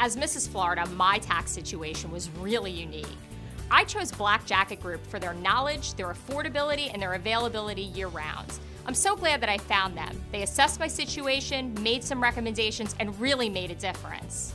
As Mrs. Florida, my tax situation was really unique. I chose Black Jacket Group for their knowledge, their affordability, and their availability year round. I'm so glad that I found them. They assessed my situation, made some recommendations, and really made a difference.